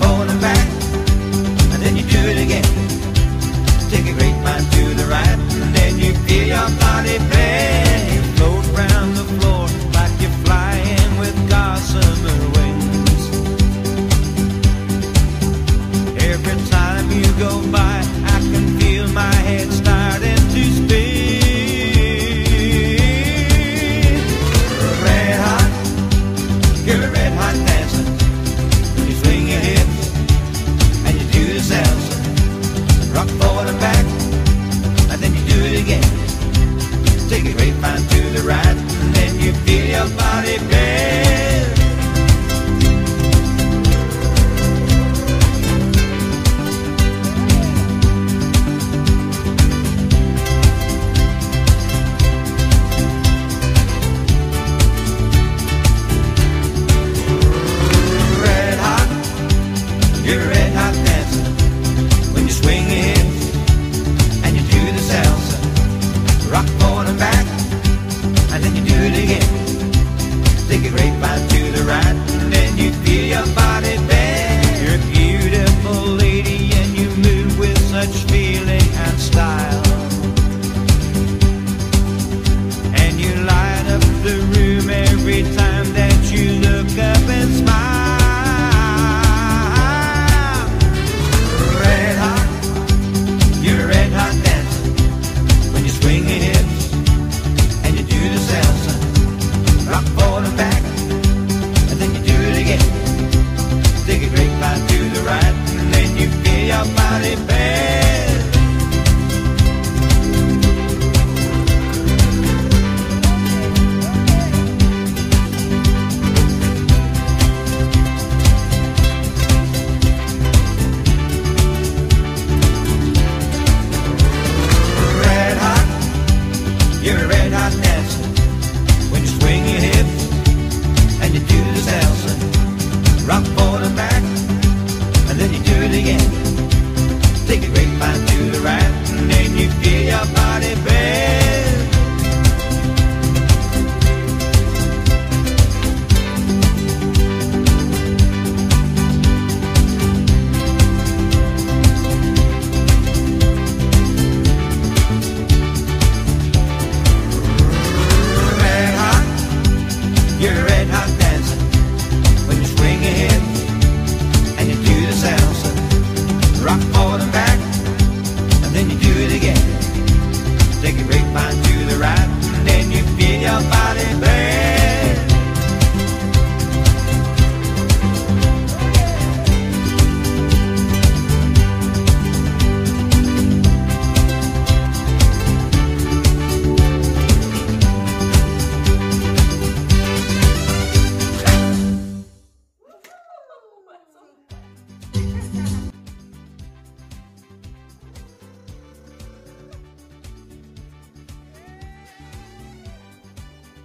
forward and back, and then you do it again. Take a grapevine to the right, and then you feel your body bend.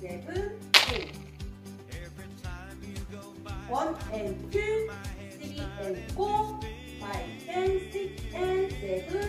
seven, eight. One and two, three and four, five and six and seven,